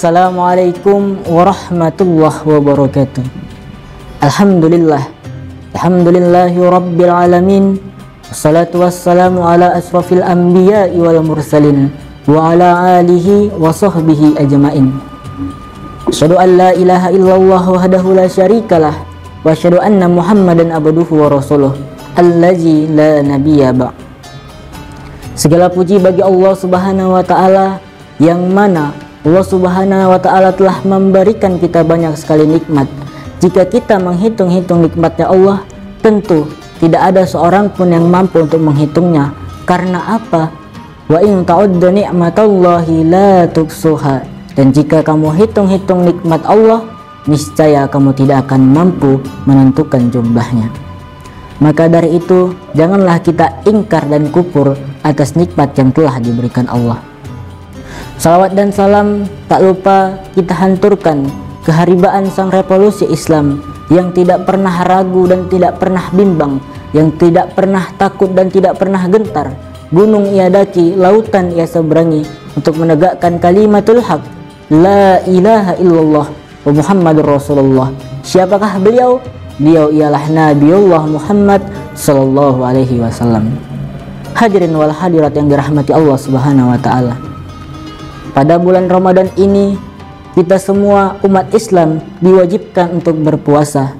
Assalamualaikum warahmatullahi wabarakatuh. Alhamdulillah. Alhamdulillahi rabbil alamin. Wassalatu wassalamu ala asrafil anbiya wal mursalin Wa ala alihi wa sahbihi ajma'in. Asyadu an la ilaha illallah wahdahu la syarikalah Wa asyadu anna muhammadan abduhu wa rasuluh Allazi la nabiyya ba' Segala puji bagi Allah subhanahu wa ta'ala Yang mana Allah Subhanahu wa taala telah memberikan kita banyak sekali nikmat. Jika kita menghitung-hitung nikmatnya Allah, tentu tidak ada seorang pun yang mampu untuk menghitungnya. Karena apa? Wa in ta'uddu ni'matallahi la tuksuha. Dan jika kamu hitung-hitung nikmat Allah, niscaya kamu tidak akan mampu menentukan jumlahnya. Maka dari itu, janganlah kita ingkar dan kupur atas nikmat yang telah diberikan Allah. Salawat dan salam tak lupa kita hanturkan keharibaan sang revolusi Islam yang tidak pernah ragu dan tidak pernah bimbang, yang tidak pernah takut dan tidak pernah gentar. Gunung ia daki, lautan ia seberangi untuk menegakkan kalimatul haq. La ilaha illallah wa Muhammadur Rasulullah. Siapakah beliau? Beliau ialah Nabi Allah Muhammad sallallahu alaihi wasallam. Hadirin wal hadirat yang dirahmati Allah Subhanahu wa taala. Pada bulan Ramadan ini, kita semua umat Islam diwajibkan untuk berpuasa.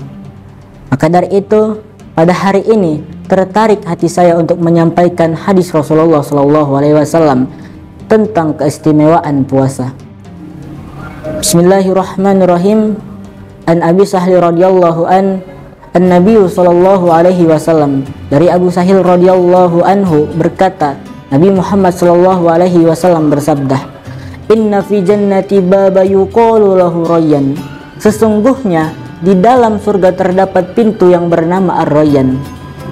Maka dari itu, pada hari ini tertarik hati saya untuk menyampaikan hadis Rasulullah SAW tentang keistimewaan puasa. Bismillahirrahmanirrahim. An Abi Sahli radhiyallahu an An Nabi sallallahu alaihi wasallam dari Abu Sahil radhiyallahu anhu berkata Nabi Muhammad sallallahu alaihi wasallam bersabda Inna fi jannati baba yuqalu lahu rayyan. Sesungguhnya di dalam surga terdapat pintu yang bernama Ar-Rayyan.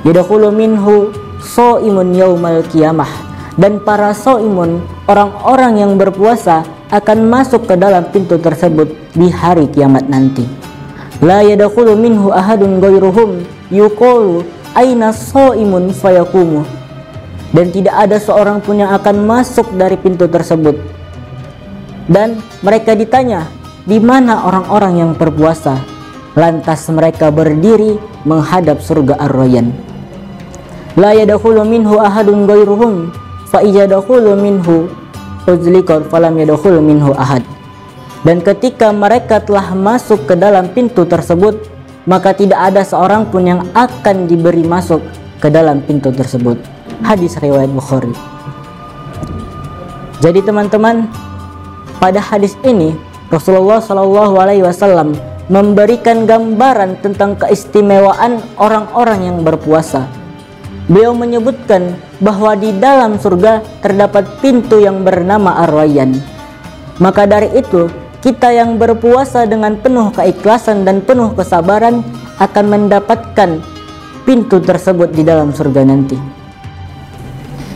Yadkhulu minhu shaimun yaumal qiyamah. Dan para shaimun, orang-orang yang berpuasa akan masuk ke dalam pintu tersebut di hari kiamat nanti. La yadkhulu minhu ahadun ghairuhum yuqalu aina shaimun fayakumu. Dan tidak ada seorang pun yang akan masuk dari pintu tersebut dan mereka ditanya, "Di mana orang-orang yang berpuasa?" Lantas mereka berdiri menghadap surga Ar-Rayyan. La yadkhulu minhu ahadun ghairuhum fa iyadkhulu minhu uzliqat falam yadkhulu minhu ahad. Dan ketika mereka telah masuk ke dalam pintu tersebut, maka tidak ada seorang pun yang akan diberi masuk ke dalam pintu tersebut. Hadis riwayat Bukhari. Jadi teman-teman, pada hadis ini, Rasulullah Shallallahu Alaihi Wasallam memberikan gambaran tentang keistimewaan orang-orang yang berpuasa. Beliau menyebutkan bahwa di dalam surga terdapat pintu yang bernama Ar-Rayyan. Maka dari itu, kita yang berpuasa dengan penuh keikhlasan dan penuh kesabaran akan mendapatkan pintu tersebut di dalam surga nanti.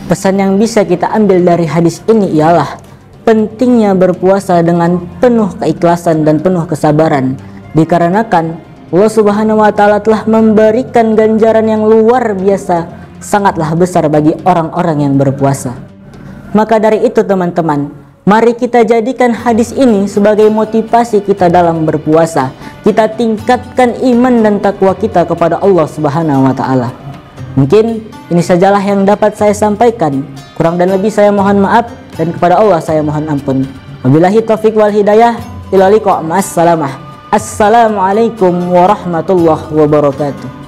Pesan yang bisa kita ambil dari hadis ini ialah pentingnya berpuasa dengan penuh keikhlasan dan penuh kesabaran dikarenakan Allah Subhanahu wa taala telah memberikan ganjaran yang luar biasa sangatlah besar bagi orang-orang yang berpuasa. Maka dari itu teman-teman, mari kita jadikan hadis ini sebagai motivasi kita dalam berpuasa. Kita tingkatkan iman dan takwa kita kepada Allah Subhanahu wa taala. Mungkin ini sajalah yang dapat saya sampaikan. Kurang dan lebih saya mohon maaf dan kepada Allah saya mohon ampun. Wabillahi taufik wal hidayah. Ila liqa' Assalamualaikum warahmatullahi wabarakatuh.